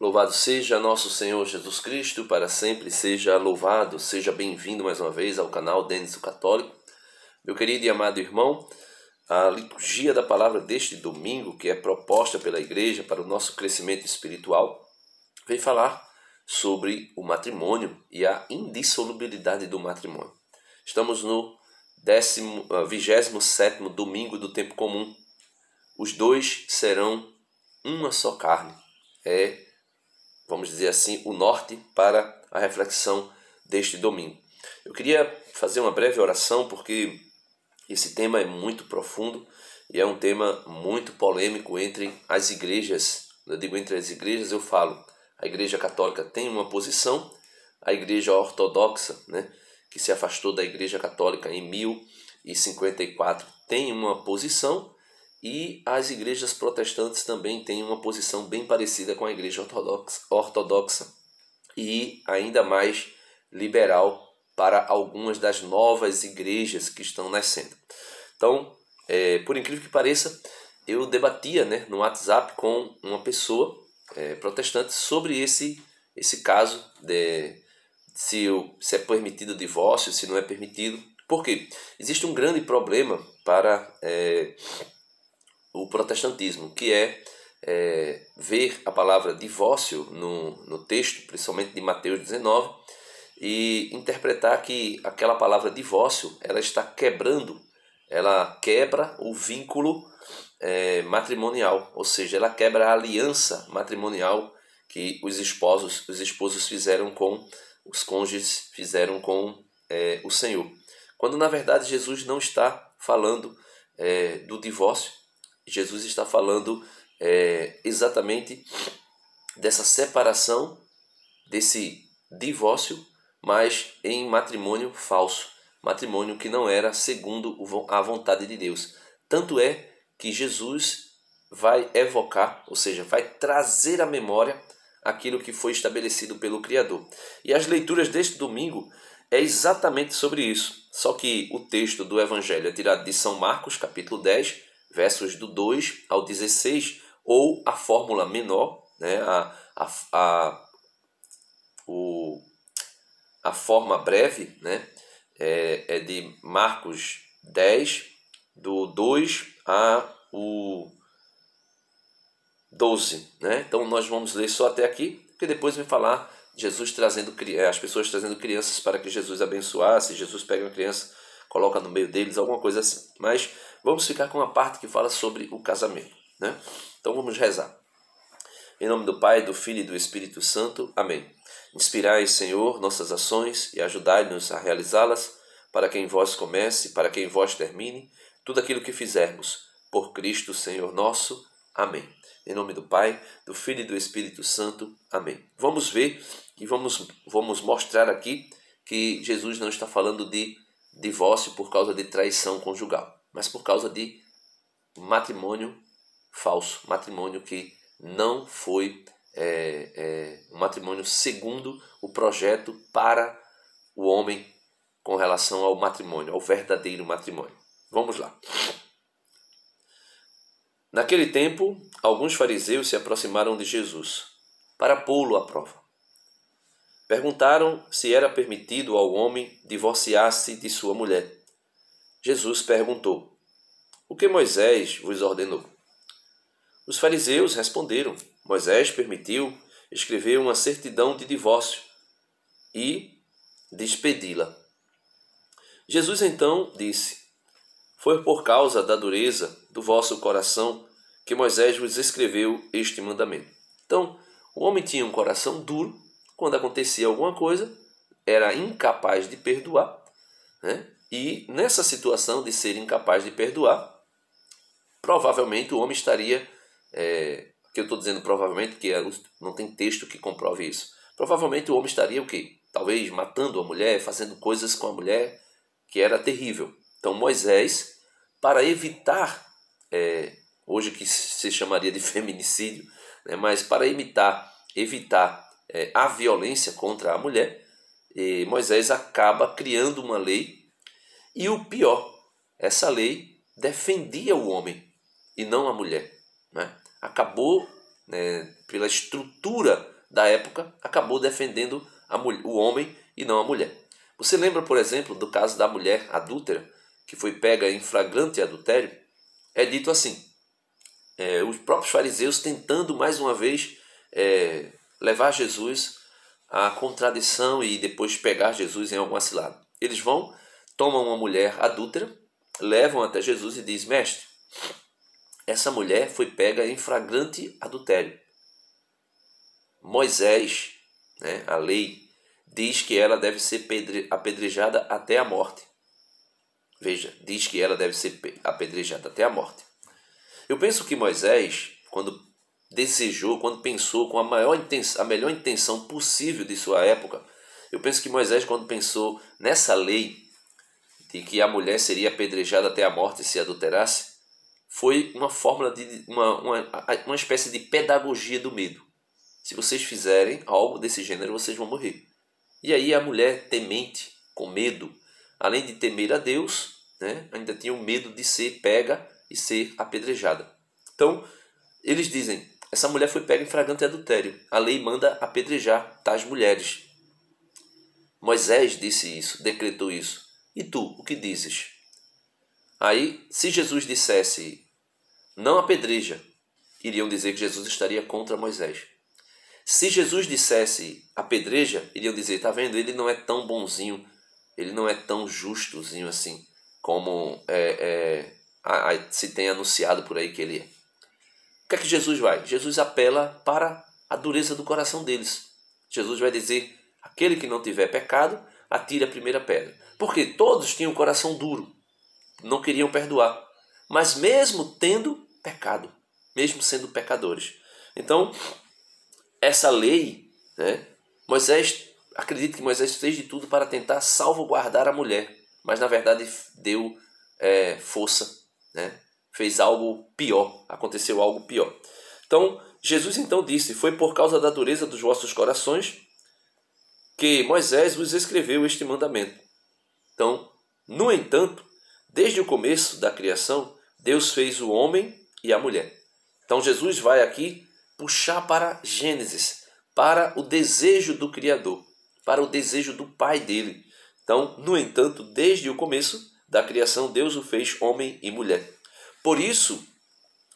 Louvado seja nosso Senhor Jesus Cristo, para sempre seja louvado, seja bem-vindo mais uma vez ao canal Denis o Católico. Meu querido e amado irmão, a liturgia da palavra deste domingo, que é proposta pela igreja para o nosso crescimento espiritual, vem falar sobre o matrimônio e a indissolubilidade do matrimônio. Estamos no 27 ah, domingo do tempo comum. Os dois serão uma só carne. É vamos dizer assim, o norte para a reflexão deste domingo. Eu queria fazer uma breve oração porque esse tema é muito profundo e é um tema muito polêmico entre as igrejas. Eu digo entre as igrejas, eu falo, a Igreja Católica tem uma posição, a Igreja Ortodoxa, né, que se afastou da Igreja Católica em 1054, tem uma posição e as igrejas protestantes também têm uma posição bem parecida com a igreja ortodoxa, ortodoxa e ainda mais liberal para algumas das novas igrejas que estão nascendo. Então, é, por incrível que pareça, eu debatia né, no WhatsApp com uma pessoa é, protestante sobre esse, esse caso de se, se é permitido o divórcio, se não é permitido. Por quê? Existe um grande problema para é, o protestantismo, que é, é, ver a palavra divórcio no, no texto, principalmente de Mateus 19, e interpretar que aquela palavra divórcio ela está quebrando, ela quebra o vínculo é, matrimonial, ou seja, ela quebra a aliança matrimonial que os esposos, os esposos fizeram com os cônjuges fizeram com é, o Senhor. Quando na verdade Jesus não está falando é, do divórcio, Jesus está falando é, exatamente dessa separação, desse divórcio, mas em matrimônio falso, matrimônio que não era segundo a vontade de Deus. Tanto é que Jesus vai evocar, ou seja, vai trazer à memória aquilo que foi estabelecido pelo Criador. E as leituras deste domingo é exatamente sobre isso. Só que o texto do Evangelho é tirado de São Marcos, capítulo 10, versos do 2 ao 16, ou a fórmula menor, né, a, a, a, o, a forma breve, né, é, é de Marcos 10, do 2 a o 12. Né? Então nós vamos ler só até aqui, porque depois vai falar Jesus trazendo as pessoas trazendo crianças para que Jesus abençoasse, Jesus pega uma criança, coloca no meio deles, alguma coisa assim. Mas Vamos ficar com a parte que fala sobre o casamento. Né? Então vamos rezar. Em nome do Pai, do Filho e do Espírito Santo. Amém. Inspirai, Senhor, nossas ações e ajudai-nos a realizá-las, para que em vós comece, para que em vós termine, tudo aquilo que fizermos. Por Cristo, Senhor nosso. Amém. Em nome do Pai, do Filho e do Espírito Santo. Amém. Vamos ver e vamos, vamos mostrar aqui que Jesus não está falando de divórcio por causa de traição conjugal mas por causa de matrimônio falso, matrimônio que não foi é, é, um matrimônio segundo o projeto para o homem com relação ao matrimônio, ao verdadeiro matrimônio. Vamos lá. Naquele tempo, alguns fariseus se aproximaram de Jesus para pô-lo à prova. Perguntaram se era permitido ao homem divorciar-se de sua mulher. Jesus perguntou: O que Moisés vos ordenou? Os fariseus responderam: Moisés permitiu escrever uma certidão de divórcio e despedi-la. Jesus então disse: Foi por causa da dureza do vosso coração que Moisés vos escreveu este mandamento. Então, o homem tinha um coração duro, quando acontecia alguma coisa, era incapaz de perdoar, né? E nessa situação de ser incapaz de perdoar, provavelmente o homem estaria. É, que eu estou dizendo provavelmente, porque não tem texto que comprove isso. Provavelmente o homem estaria o quê? Talvez matando a mulher, fazendo coisas com a mulher que era terrível. Então Moisés, para evitar, é, hoje que se chamaria de feminicídio, né, mas para evitar, evitar é, a violência contra a mulher, Moisés acaba criando uma lei e o pior, essa lei defendia o homem e não a mulher. Né? Acabou né, pela estrutura da época, acabou defendendo a, o homem e não a mulher. Você lembra, por exemplo, do caso da mulher adúltera, que foi pega em flagrante adultério? É dito assim: é, os próprios fariseus tentando mais uma vez é, levar Jesus à contradição e depois pegar Jesus em alguma cilada. Eles vão, tomam uma mulher adúltera, levam até Jesus e diz: Mestre, essa mulher foi pega em flagrante adultério. Moisés, né, a lei, diz que ela deve ser apedrejada até a morte. Veja, diz que ela deve ser apedrejada até a morte. Eu penso que Moisés, quando desejou, quando pensou com a, maior intenção, a melhor intenção possível de sua época, eu penso que Moisés, quando pensou nessa lei de que a mulher seria apedrejada até a morte se adulterasse, foi uma fórmula de uma, uma, uma espécie de pedagogia do medo. Se vocês fizerem algo desse gênero, vocês vão morrer. E aí a mulher temente, com medo, além de temer a Deus, né, ainda tinha o medo de ser pega e ser apedrejada. Então, eles dizem: essa mulher foi pega em flagrante adultério. A lei manda apedrejar tais mulheres. Moisés disse isso, decretou isso. E tu, o que dizes? Aí, se Jesus dissesse não apedreja, iriam dizer que Jesus estaria contra Moisés. Se Jesus dissesse apedreja, iriam dizer, tá vendo, ele não é tão bonzinho, ele não é tão justozinho assim, como é, é, a, a, se tem anunciado por aí que ele é. O que é que Jesus vai? Jesus apela para a dureza do coração deles. Jesus vai dizer, aquele que não tiver pecado, atire a primeira pedra. Porque todos tinham o coração duro, não queriam perdoar. Mas mesmo tendo pecado, mesmo sendo pecadores. Então, essa lei, né? Moisés, acredito que Moisés fez de tudo para tentar salvaguardar a mulher, mas na verdade deu é, força, né? Fez algo pior, aconteceu algo pior. Então, Jesus então disse: Foi por causa da dureza dos vossos corações que Moisés vos escreveu este mandamento. Então, no entanto, desde o começo da criação, Deus fez o homem e a mulher. Então, Jesus vai aqui puxar para Gênesis, para o desejo do Criador, para o desejo do Pai dele. Então, no entanto, desde o começo da criação, Deus o fez homem e mulher. Por isso,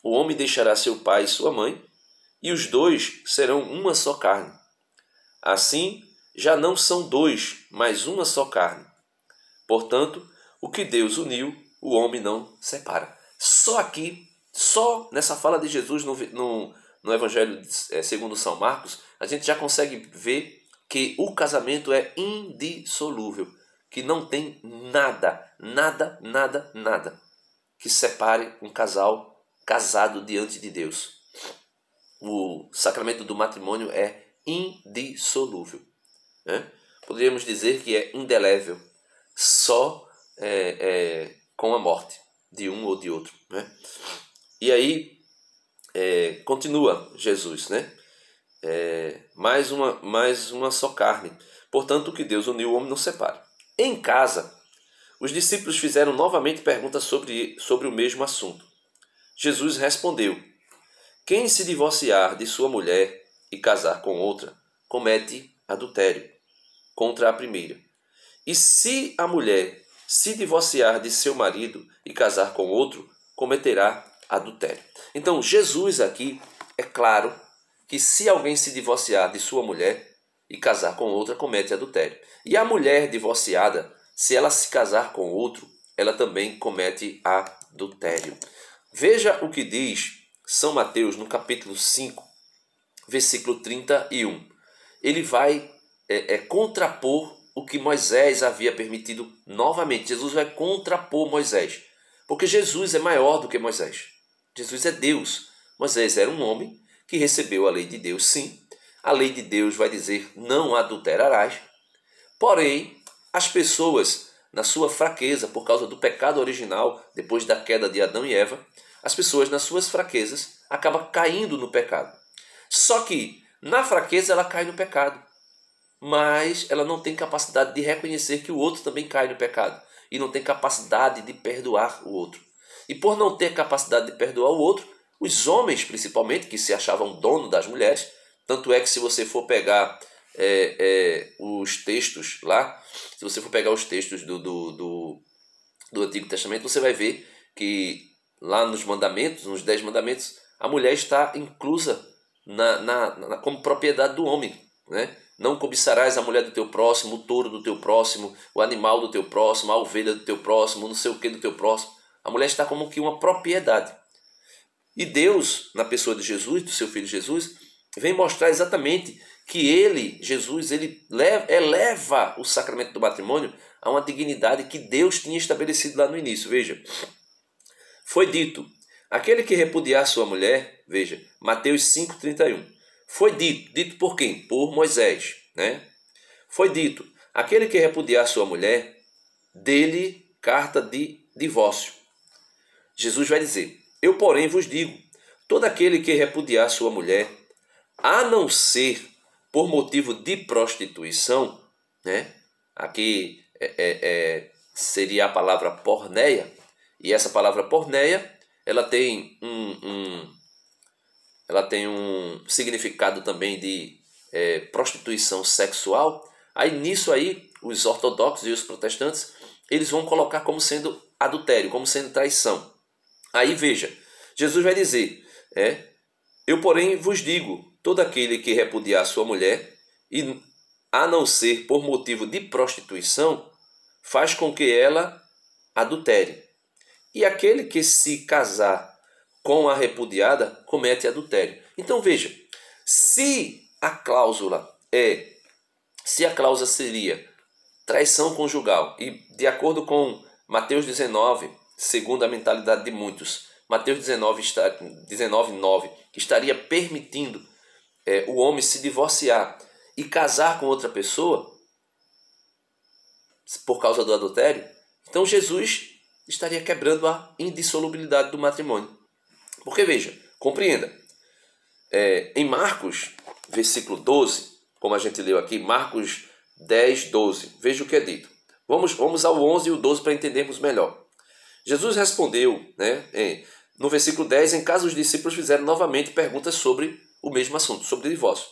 o homem deixará seu pai e sua mãe, e os dois serão uma só carne. Assim, já não são dois, mas uma só carne. Portanto, o que Deus uniu, o homem não separa. Só aqui, só nessa fala de Jesus no, no, no Evangelho é, segundo São Marcos, a gente já consegue ver que o casamento é indissolúvel, que não tem nada, nada, nada, nada que separe um casal casado diante de Deus. O sacramento do matrimônio é indissolúvel. Né? Poderíamos dizer que é indelével, só é, é, com a morte de um ou de outro. Né? E aí, é, continua Jesus, né? É, mais, uma, mais uma só carne. Portanto, o que Deus uniu, o homem não separa. Em casa, os discípulos fizeram novamente perguntas sobre, sobre o mesmo assunto. Jesus respondeu: Quem se divorciar de sua mulher e casar com outra, comete adultério contra a primeira. E se a mulher se divorciar de seu marido e casar com outro, cometerá adultério. Então, Jesus aqui é claro que se alguém se divorciar de sua mulher e casar com outra, comete adultério. E a mulher divorciada, se ela se casar com outro, ela também comete adultério. Veja o que diz São Mateus no capítulo 5, versículo 31. Ele vai é, é, contrapor o que Moisés havia permitido novamente. Jesus vai contrapor Moisés, porque Jesus é maior do que Moisés. Jesus é Deus. Moisés era um homem que recebeu a lei de Deus, sim. A lei de Deus vai dizer: não adulterarás. Porém, as pessoas, na sua fraqueza, por causa do pecado original, depois da queda de Adão e Eva, as pessoas, nas suas fraquezas, acabam caindo no pecado. Só que, na fraqueza, ela cai no pecado. Mas ela não tem capacidade de reconhecer que o outro também cai no pecado. E não tem capacidade de perdoar o outro. E por não ter capacidade de perdoar o outro, Os homens, principalmente, que se achavam dono das mulheres, tanto é que se você for pegar é, é, os textos lá, se você for pegar os textos do, do, do, do Antigo Testamento, você vai ver que lá nos mandamentos, nos Dez Mandamentos, a mulher está inclusa na, na, na, como propriedade do homem. Né? Não cobiçarás a mulher do teu próximo, o touro do teu próximo, o animal do teu próximo, a ovelha do teu próximo, não sei o que do teu próximo. A mulher está como que uma propriedade. E Deus, na pessoa de Jesus, do seu filho Jesus, vem mostrar exatamente que ele, Jesus, ele eleva o sacramento do matrimônio a uma dignidade que Deus tinha estabelecido lá no início. Veja, foi dito: aquele que repudiar sua mulher, veja, Mateus 5,31. Foi dito, dito por quem? Por Moisés, né? Foi dito: aquele que repudiar sua mulher, dele carta de divórcio. Jesus vai dizer: Eu, porém, vos digo: todo aquele que repudiar sua mulher, a não ser por motivo de prostituição, né? Aqui é, é, é, seria a palavra porneia, e essa palavra porneia, ela tem um, um ela tem um significado também de é, prostituição sexual. Aí nisso aí, os ortodoxos e os protestantes, eles vão colocar como sendo adultério, como sendo traição. Aí veja, Jesus vai dizer, é, eu porém vos digo, todo aquele que repudiar sua mulher, e a não ser por motivo de prostituição, faz com que ela adultere. E aquele que se casar com a repudiada comete adultério. Então veja, se a cláusula é, se a cláusula seria traição conjugal e de acordo com Mateus 19, segundo a mentalidade de muitos, Mateus 19, está, 19 9, estaria permitindo é, o homem se divorciar e casar com outra pessoa por causa do adultério, então Jesus estaria quebrando a indissolubilidade do matrimônio. Porque veja, compreenda, é, em Marcos, versículo 12, como a gente leu aqui, Marcos 10, 12, veja o que é dito. Vamos, vamos ao 11 e o 12 para entendermos melhor. Jesus respondeu, né, em, no versículo 10, em caso os discípulos fizeram novamente perguntas sobre o mesmo assunto, sobre divórcio.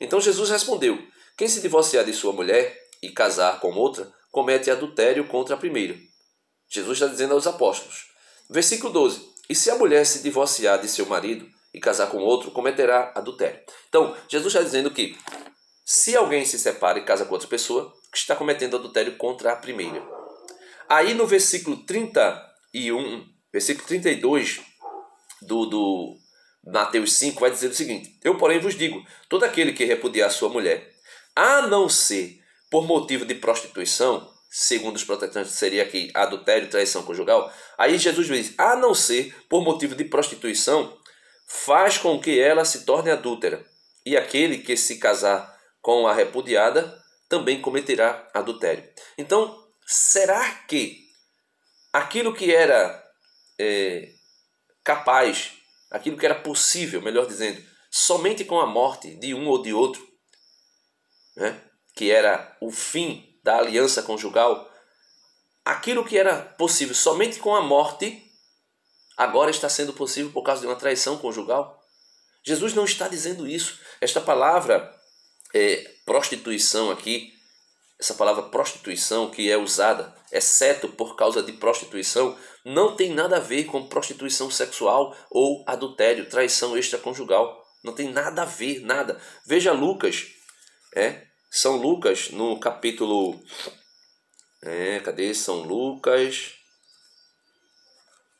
Então Jesus respondeu: Quem se divorciar de sua mulher e casar com outra, comete adultério contra a primeira. Jesus está dizendo aos apóstolos. Versículo 12: E se a mulher se divorciar de seu marido e casar com outro, cometerá adultério. Então, Jesus está dizendo que se alguém se separa e casa com outra pessoa, está cometendo adultério contra a primeira. Aí no versículo 31, versículo 32 do, do Mateus 5 vai dizer o seguinte: Eu, porém, vos digo: todo aquele que repudiar sua mulher, a não ser por motivo de prostituição, segundo os protestantes seria aqui adultério, traição conjugal, aí Jesus diz: a não ser por motivo de prostituição, faz com que ela se torne adúltera. E aquele que se casar com a repudiada também cometerá adultério. Então, será que aquilo que era é, capaz aquilo que era possível, melhor dizendo, somente com a morte de um ou de outro, né? que era o fim da aliança conjugal, aquilo que era possível somente com a morte, agora está sendo possível por causa de uma traição conjugal. Jesus não está dizendo isso. Esta palavra é, prostituição aqui, essa palavra prostituição que é usada, exceto por causa de prostituição, não tem nada a ver com prostituição sexual ou adultério, traição extraconjugal. Não tem nada a ver, nada. Veja Lucas, é, São Lucas no capítulo. É, cadê São Lucas?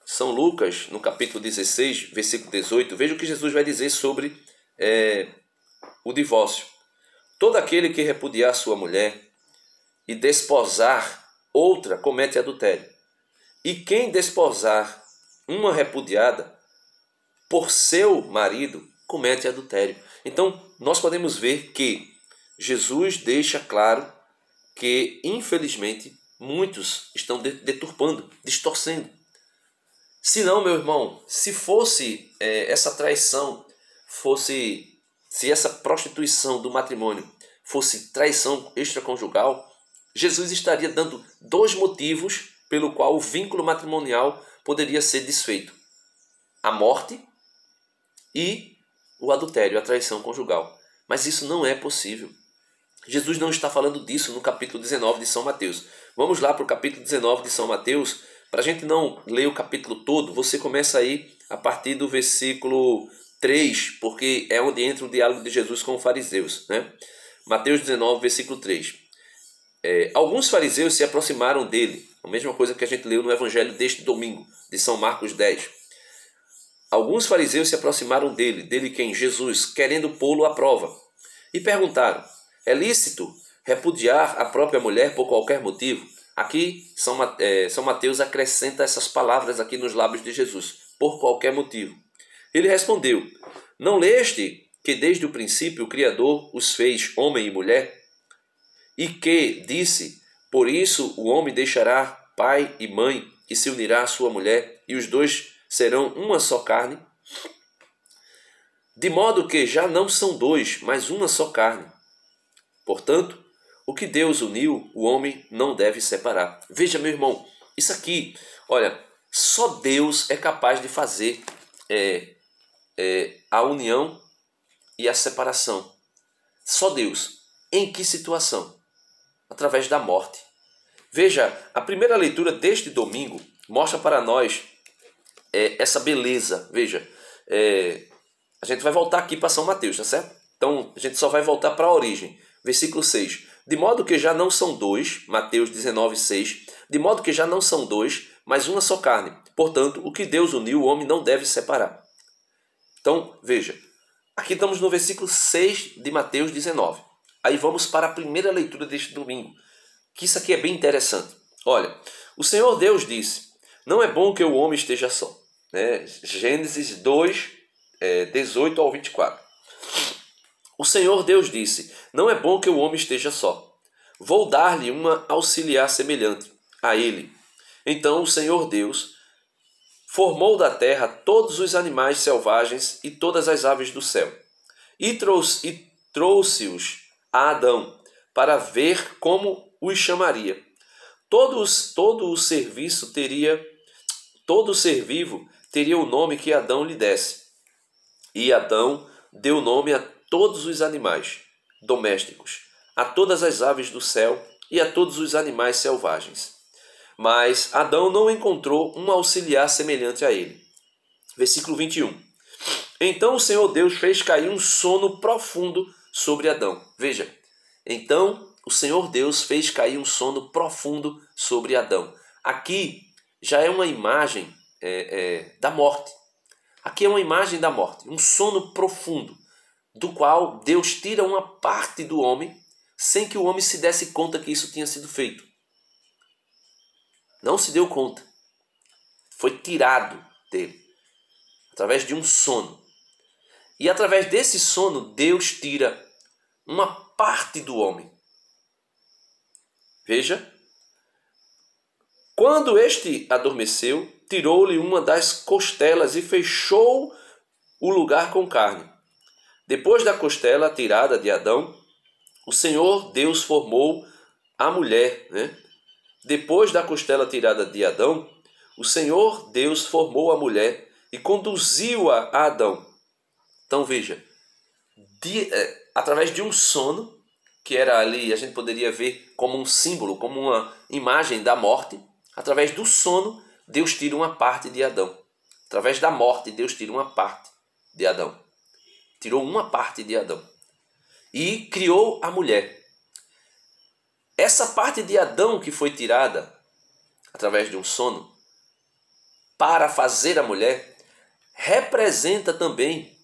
São Lucas, no capítulo 16, versículo 18, veja o que Jesus vai dizer sobre é, o divórcio. Todo aquele que repudiar sua mulher e desposar outra comete adultério. E quem desposar uma repudiada por seu marido comete adultério. Então, nós podemos ver que Jesus deixa claro que, infelizmente, muitos estão deturpando, distorcendo. Se não, meu irmão, se fosse é, essa traição, fosse, se essa prostituição do matrimônio fosse traição extraconjugal, Jesus estaria dando dois motivos pelo qual o vínculo matrimonial poderia ser desfeito: a morte e o adultério, a traição conjugal. Mas isso não é possível. Jesus não está falando disso no capítulo 19 de São Mateus. Vamos lá para o capítulo 19 de São Mateus. Para a gente não ler o capítulo todo, você começa aí a partir do versículo 3, porque é onde entra o diálogo de Jesus com os fariseus. Né? Mateus 19, versículo 3. É, alguns fariseus se aproximaram dele, a mesma coisa que a gente leu no evangelho deste domingo, de São Marcos 10. Alguns fariseus se aproximaram dele, dele quem? Jesus, querendo pô-lo à prova, e perguntaram: É lícito repudiar a própria mulher por qualquer motivo? Aqui, São, é, São Mateus acrescenta essas palavras aqui nos lábios de Jesus, por qualquer motivo. Ele respondeu: Não leste que desde o princípio o Criador os fez homem e mulher? E que disse: Por isso o homem deixará pai e mãe e se unirá à sua mulher, e os dois serão uma só carne? De modo que já não são dois, mas uma só carne. Portanto, o que Deus uniu, o homem não deve separar. Veja, meu irmão, isso aqui, olha, só Deus é capaz de fazer é, é, a união e a separação. Só Deus. Em que situação? Através da morte. Veja, a primeira leitura deste domingo mostra para nós é, essa beleza. Veja, é, a gente vai voltar aqui para São Mateus, tá certo? Então a gente só vai voltar para a origem. Versículo 6. De modo que já não são dois, Mateus 19, 6. De modo que já não são dois, mas uma só carne. Portanto, o que Deus uniu, o homem não deve separar. Então, veja, aqui estamos no versículo 6 de Mateus 19. Aí vamos para a primeira leitura deste domingo, que isso aqui é bem interessante. Olha, o Senhor Deus disse: Não é bom que o homem esteja só. Né? Gênesis 2, é, 18 ao 24. O Senhor Deus disse: Não é bom que o homem esteja só. Vou dar-lhe uma auxiliar semelhante a ele. Então o Senhor Deus formou da terra todos os animais selvagens e todas as aves do céu, e trouxe-os trouxe a Adão para ver como os chamaria. Todos, todo o serviço teria, todo ser vivo teria o nome que Adão lhe desse. E Adão deu nome a todos os animais domésticos, a todas as aves do céu e a todos os animais selvagens. Mas Adão não encontrou um auxiliar semelhante a ele. Versículo 21. Então o Senhor Deus fez cair um sono profundo sobre Adão. Veja, então o Senhor Deus fez cair um sono profundo sobre Adão. Aqui já é uma imagem é, é, da morte. Aqui é uma imagem da morte, um sono profundo, do qual Deus tira uma parte do homem sem que o homem se desse conta que isso tinha sido feito. Não se deu conta. Foi tirado dele através de um sono. E através desse sono, Deus tira uma parte do homem. Veja. Quando este adormeceu, tirou-lhe uma das costelas e fechou o lugar com carne. Depois da costela tirada de Adão, o Senhor Deus formou a mulher, né? Depois da costela tirada de Adão, o Senhor Deus formou a mulher e conduziu-a a Adão. Então veja, de, é, através de um sono, que era ali, a gente poderia ver como um símbolo, como uma imagem da morte, através do sono, Deus tira uma parte de Adão. Através da morte, Deus tira uma parte de Adão. Tirou uma parte de Adão. E criou a mulher. Essa parte de Adão que foi tirada através de um sono para fazer a mulher representa também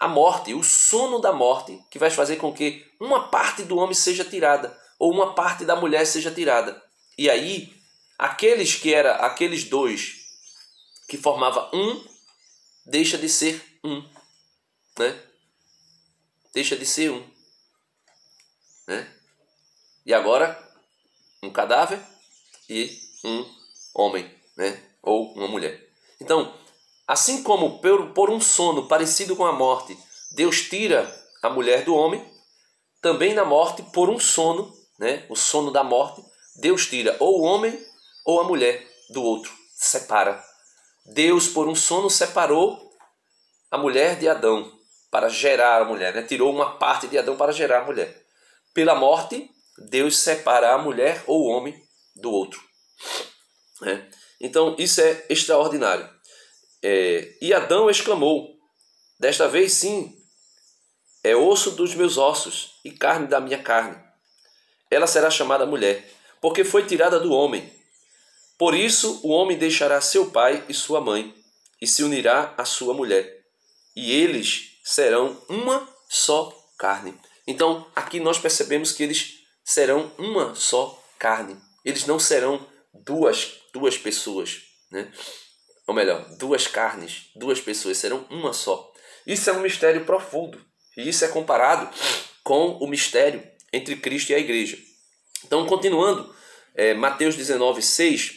a morte, o sono da morte, que vai fazer com que uma parte do homem seja tirada ou uma parte da mulher seja tirada. E aí, aqueles que era aqueles dois que formava um deixa de ser um, né? Deixa de ser um, né? E agora, um cadáver e um homem, né? Ou uma mulher. Então, assim como por, um sono parecido com a morte, Deus tira a mulher do homem, também na morte, por um sono, né? O sono da morte, Deus tira ou o homem ou a mulher do outro, separa. Deus, por um sono, separou a mulher de Adão para gerar a mulher, né? tirou uma parte de Adão para gerar a mulher. Pela morte, Deus separa a mulher ou o homem do outro. Né? Então, isso é extraordinário. É, e Adão exclamou: Desta vez sim, é osso dos meus ossos e carne da minha carne. Ela será chamada mulher, porque foi tirada do homem. Por isso o homem deixará seu pai e sua mãe, e se unirá à sua mulher, e eles serão uma só carne. Então, aqui nós percebemos que eles serão uma só carne. Eles não serão duas, duas pessoas, né? Ou melhor, duas carnes, duas pessoas, serão uma só. Isso é um mistério profundo. E isso é comparado com o mistério entre Cristo e a igreja. Então, continuando, é, Mateus 19, 6.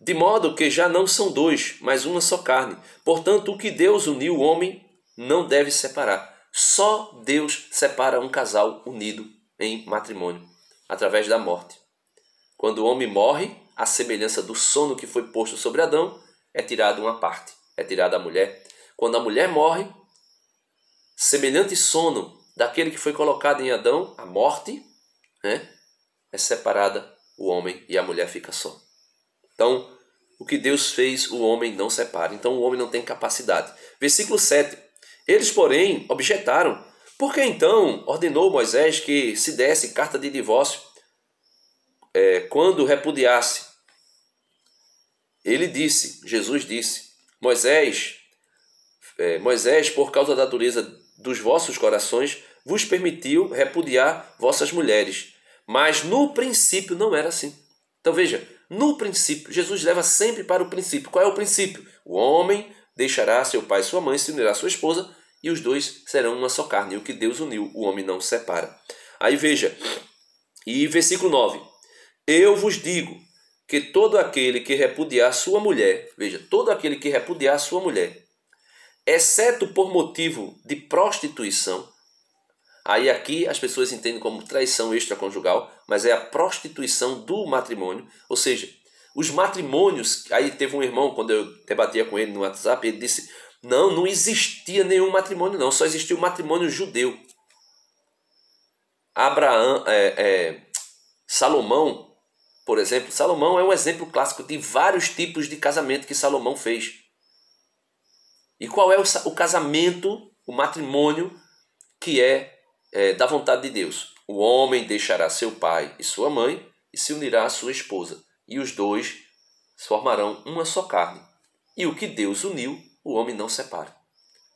De modo que já não são dois, mas uma só carne. Portanto, o que Deus uniu, o homem não deve separar. Só Deus separa um casal unido em matrimônio, através da morte. Quando o homem morre, a semelhança do sono que foi posto sobre Adão, é tirada uma parte, é tirada a mulher. Quando a mulher morre, semelhante sono daquele que foi colocado em Adão, a morte, né, é separada o homem e a mulher fica só. Então, o que Deus fez, o homem não separa. Então, o homem não tem capacidade. Versículo 7. Eles, porém, objetaram. Por que então ordenou Moisés que se desse carta de divórcio é, quando repudiasse? Ele disse, Jesus disse, Moisés, é, Moisés, por causa da dureza dos vossos corações vos permitiu repudiar vossas mulheres. Mas no princípio não era assim. Então veja, no princípio, Jesus leva sempre para o princípio. Qual é o princípio? O homem deixará seu pai e sua mãe, se unirá sua esposa, e os dois serão uma só carne. E o que Deus uniu, o homem não separa. Aí veja, e versículo 9: Eu vos digo que todo aquele que repudiar sua mulher, veja, todo aquele que repudiar sua mulher, exceto por motivo de prostituição. Aí aqui as pessoas entendem como traição extraconjugal, mas é a prostituição do matrimônio, ou seja, os matrimônios. Aí teve um irmão, quando eu debatia com ele no WhatsApp, ele disse: Não, não existia nenhum matrimônio, não, só existia o matrimônio judeu. Abraão, é, é, Salomão, por exemplo, Salomão é um exemplo clássico de vários tipos de casamento que Salomão fez. E qual é o, casamento, o matrimônio que é, é da vontade de Deus? O homem deixará seu pai e sua mãe e se unirá à sua esposa, e os dois formarão uma só carne. E o que Deus uniu, o homem não separa.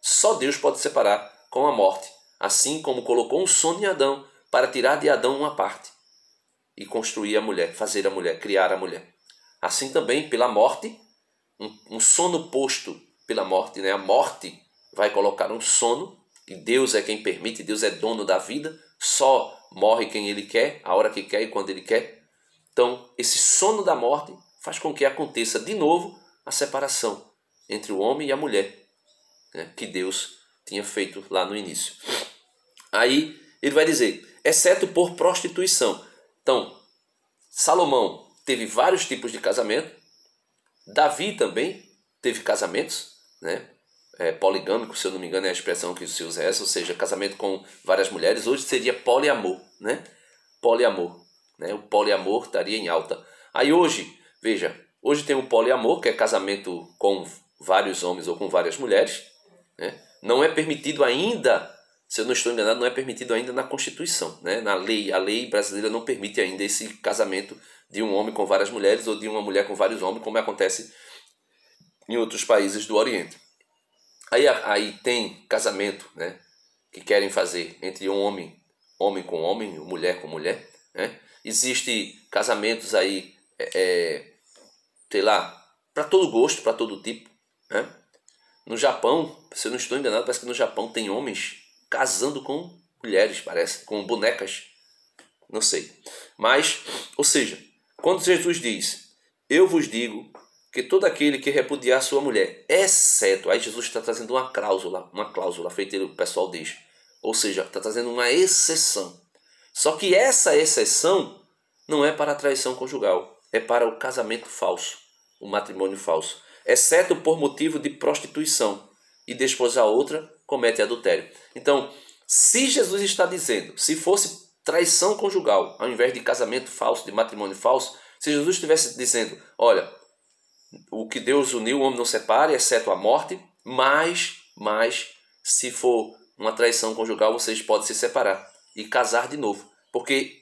Só Deus pode separar com a morte, assim como colocou um sono em Adão para tirar de Adão uma parte e construir a mulher, fazer a mulher, criar a mulher. Assim também, pela morte, um, um sono posto pela morte, né? A morte vai colocar um sono e Deus é quem permite, Deus é dono da vida, só morre quem ele quer, a hora que quer e quando ele quer. Então, esse sono da morte faz com que aconteça de novo a separação entre o homem e a mulher, né? que Deus tinha feito lá no início. Aí ele vai dizer, exceto por prostituição. Então, Salomão teve vários tipos de casamento, Davi também teve casamentos, né? É, poligâmico, se eu não me engano, é a expressão que se usa essa, ou seja, casamento com várias mulheres. Hoje seria poliamor, né? Poliamor, né? O poliamor estaria em alta. Aí hoje, veja, hoje tem o poliamor, que é casamento com vários homens ou com várias mulheres, né? Não é permitido ainda, se eu não estou enganado, não é permitido ainda na Constituição, né? Na lei, a lei brasileira não permite ainda esse casamento de um homem com várias mulheres ou de uma mulher com vários homens, como acontece em outros países do Oriente. Aí, aí tem casamento, né? Que querem fazer entre um homem, homem com homem, mulher com mulher, né? Existe casamentos aí, é, é sei lá, para todo gosto, para todo tipo, né? No Japão, se eu não estou enganado, parece que no Japão tem homens casando com mulheres, parece, com bonecas, não sei. Mas, ou seja, quando Jesus diz, eu vos digo que todo aquele que repudiar sua mulher, exceto, aí Jesus está trazendo uma cláusula, uma cláusula feita o pessoal diz, ou seja, está trazendo uma exceção. Só que essa exceção não é para a traição conjugal, é para o casamento falso, o matrimônio falso, exceto por motivo de prostituição. e desposar outra, comete adultério. Então, se Jesus está dizendo, se fosse traição conjugal, ao invés de casamento falso, de matrimônio falso, se Jesus estivesse dizendo, olha, o que Deus uniu, o homem não separe, exceto a morte, mas, mas, se for uma traição conjugal, vocês podem se separar e casar de novo. Porque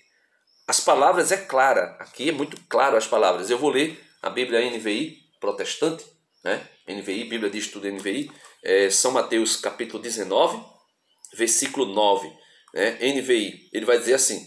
as palavras é clara, aqui é muito claro as palavras. Eu vou ler a Bíblia NVI protestante, né? NVI, Bíblia de Estudo NVI, é São Mateus capítulo 19, versículo 9, né? NVI. Ele vai dizer assim: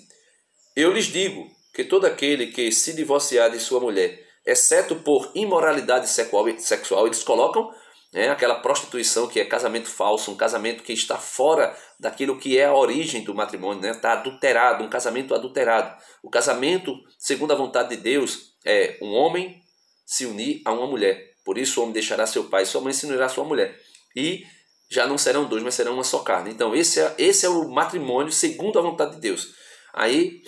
Eu lhes digo que todo aquele que se divorciar de sua mulher, exceto por imoralidade sexual, eles colocam né, aquela prostituição que é casamento falso, um casamento que está fora daquilo que é a origem do matrimônio, está né? Tá adulterado, um casamento adulterado. O casamento, segundo a vontade de Deus, é um homem se unir a uma mulher. Por isso o homem deixará seu pai e sua mãe se unirá a sua mulher. E já não serão dois, mas serão uma só carne. Então esse é, esse é o matrimônio segundo a vontade de Deus. Aí,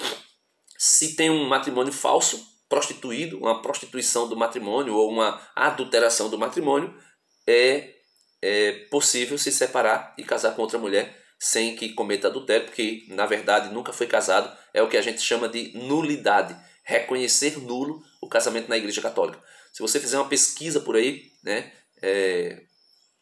se tem um matrimônio falso, prostituído, uma prostituição do matrimônio ou uma adulteração do matrimônio, é, é possível se separar e casar com outra mulher sem que cometa adultério, porque na verdade nunca foi casado, é o que a gente chama de nulidade, reconhecer nulo o casamento na Igreja Católica. Se você fizer uma pesquisa por aí, né, é,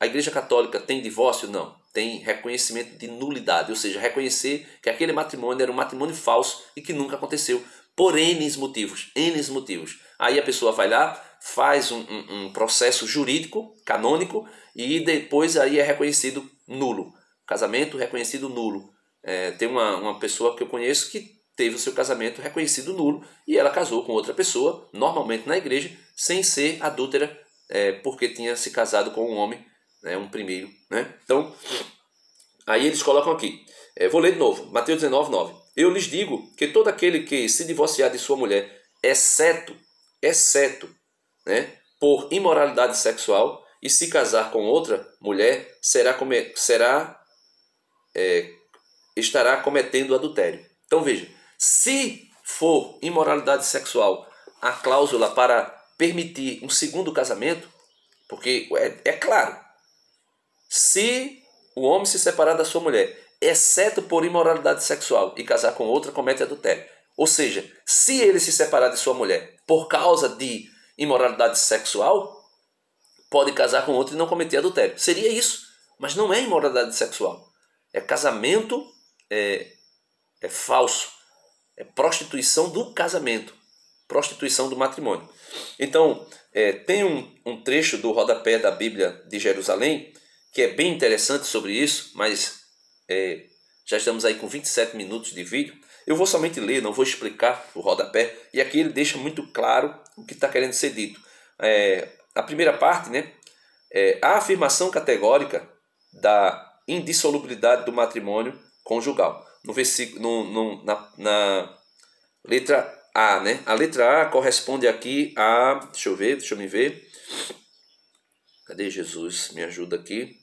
a Igreja Católica tem divórcio? Não. Tem reconhecimento de nulidade, ou seja, reconhecer que aquele matrimônio era um matrimônio falso e que nunca aconteceu, por N motivos. N motivos. Aí a pessoa vai lá, faz um, um, um processo jurídico, canônico, e depois aí é reconhecido nulo. Casamento reconhecido nulo. É, tem uma, uma pessoa que eu conheço que teve o seu casamento reconhecido nulo e ela casou com outra pessoa, normalmente na igreja, sem ser adúltera, é, porque tinha se casado com um homem, né, um primeiro. Né? Então, aí eles colocam aqui, é, vou ler de novo, Mateus 19, 9. Eu lhes digo que todo aquele que se divorciar de sua mulher, exceto, exceto né, por imoralidade sexual e se casar com outra mulher, será, come, será é, estará cometendo adultério. Então veja, se for imoralidade sexual a cláusula para permitir um segundo casamento, porque é, é claro, se o homem se separar da sua mulher, exceto por imoralidade sexual e casar com outra, comete adultério. Ou seja, se ele se separar de sua mulher por causa de imoralidade sexual, pode casar com outro e não cometer adultério. Seria isso, mas não é imoralidade sexual. É casamento é, é falso. É prostituição do casamento, prostituição do matrimônio. Então, é, tem um, um trecho do rodapé da Bíblia de Jerusalém que é bem interessante sobre isso, mas é, já estamos aí com 27 minutos de vídeo. Eu vou somente ler, não vou explicar o rodapé. E aqui ele deixa muito claro o que está querendo ser dito. É, a primeira parte, né, é a afirmação categórica da indissolubilidade do matrimônio conjugal. No versículo, no, no, na, na letra A, né? A letra A corresponde aqui a, deixa eu ver, deixa eu me ver. Cadê Jesus? Me ajuda aqui.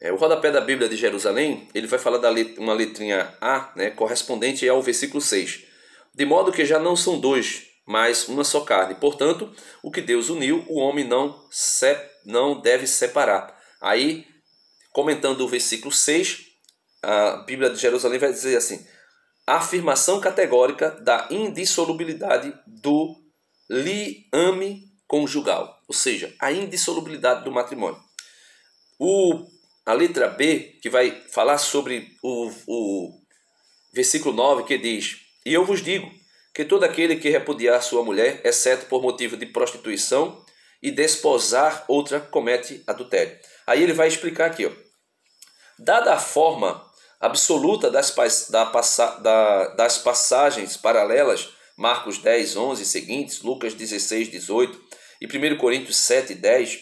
É, o rodapé da Bíblia de Jerusalém, ele vai falar da uma letrinha A, né, correspondente ao versículo 6. De modo que já não são dois, mas uma só carne. Portanto, o que Deus uniu, o homem não, se, não deve separar. Aí, comentando o versículo 6, a Bíblia de Jerusalém vai dizer assim: a afirmação categórica da indissolubilidade do liame conjugal, ou seja, a indissolubilidade do matrimônio. O a letra B, que vai falar sobre o, o versículo 9, que diz: E eu vos digo que todo aquele que repudiar sua mulher, exceto por motivo de prostituição, e desposar outra, comete adultério. Aí ele vai explicar aqui, ó. Dada a forma absoluta das, da, da, das passagens paralelas, Marcos 10, 11 e seguintes, Lucas 16, 18 e 1 Coríntios 7, 10,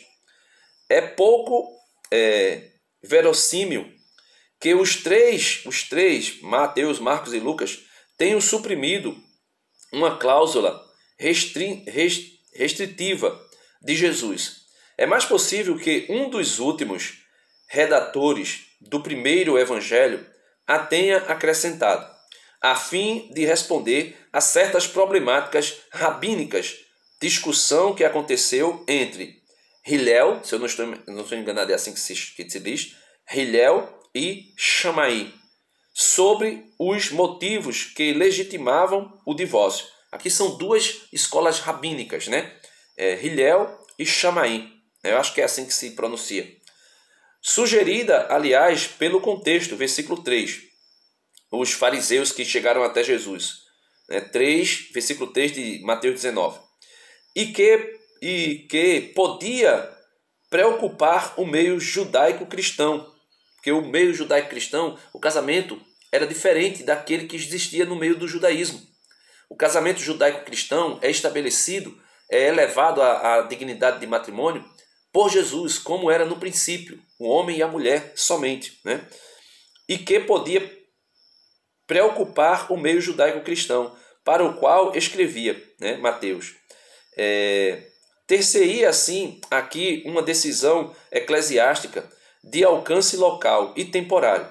é pouco é, verossímil que os três, os três, Mateus, Marcos e Lucas, tenham suprimido uma cláusula restri, restritiva de Jesus. É mais possível que um dos últimos redatores do primeiro evangelho a tenha acrescentado. a fim de responder a certas problemáticas rabínicas, discussão que aconteceu entre Hillel, se eu não estou, não estou enganado, é assim que se, que se diz, Hillel e Shammai, sobre os motivos que legitimavam o divórcio. Aqui são duas escolas rabínicas, né? É, Hillel e Shammai. Eu acho que é assim que se pronuncia. Sugerida, aliás, pelo contexto, versículo 3. Os fariseus que chegaram até Jesus. Né? 3, versículo 3 de Mateus 19. E que, e que podia preocupar o meio judaico-cristão. Porque o meio judaico-cristão, o casamento era diferente daquele que existia no meio do judaísmo. O casamento judaico-cristão é estabelecido, é elevado à, à dignidade de matrimônio por Jesus, como era no princípio, o homem e a mulher somente, né? E que podia preocupar o meio judaico-cristão, para o qual escrevia, né, Mateus. É, Ter-se-ia, assim, aqui uma decisão eclesiástica de alcance local e temporário,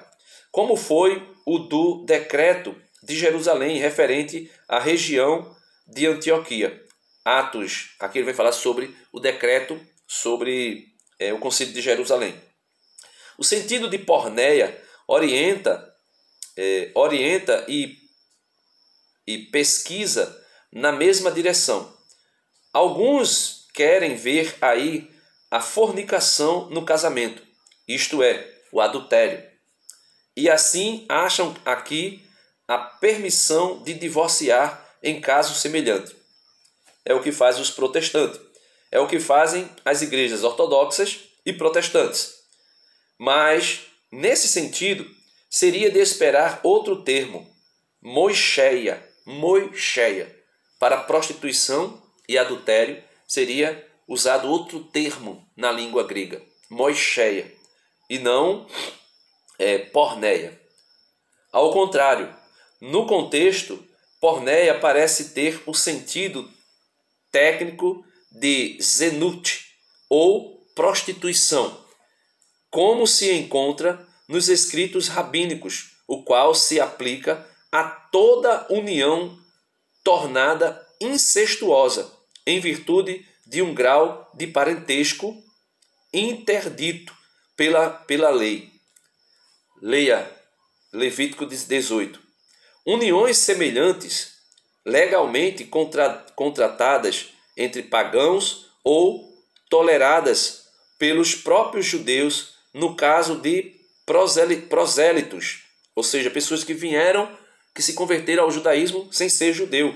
como foi o do decreto de Jerusalém referente à região de Antioquia. Atos, aqui ele vai falar sobre o decreto sobre é, o Concílio de Jerusalém. O sentido de porneia orienta, é, orienta e, e pesquisa na mesma direção. Alguns querem ver aí a fornicação no casamento, isto é, o adultério. E assim acham aqui a permissão de divorciar em caso semelhante. É o que faz os protestantes. É o que fazem as igrejas ortodoxas e protestantes. Mas, nesse sentido, seria de esperar outro termo, moicheia, moicheia. Para prostituição e adultério seria usado outro termo na língua grega, moicheia, e não é, porneia. Ao contrário, no contexto, porneia parece ter o sentido técnico de zenut ou prostituição, como se encontra nos escritos rabínicos, o qual se aplica a toda união tornada incestuosa em virtude de um grau de parentesco interdito pela, pela lei. Leia Levítico 18. Uniões semelhantes, legalmente contra, contratadas entre pagãos ou toleradas pelos próprios judeus no caso de prosélitos, ou seja, pessoas que vieram, que se converteram ao judaísmo sem ser judeu,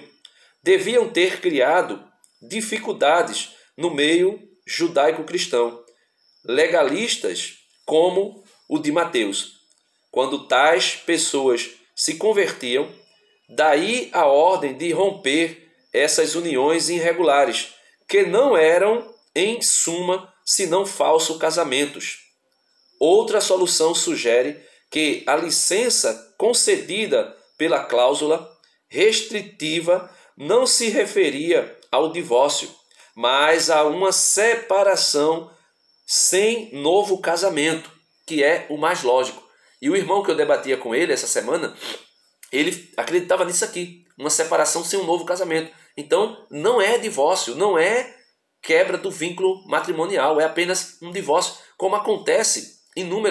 deviam ter criado dificuldades no meio judaico-cristão, legalistas como o de Mateus. Quando tais pessoas se convertiam, daí a ordem de romper essas uniões irregulares, que não eram, em suma, senão falsos casamentos. Outra solução sugere que a licença concedida pela cláusula restritiva não se referia ao divórcio, mas a uma separação sem novo casamento, que é o mais lógico. E o irmão que eu debatia com ele essa semana, ele acreditava nisso aqui, uma separação sem um novo casamento. Então, não é divórcio, não é quebra do vínculo matrimonial, é apenas um divórcio, como acontece inúmeras